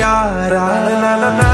प्यारा ला ला ला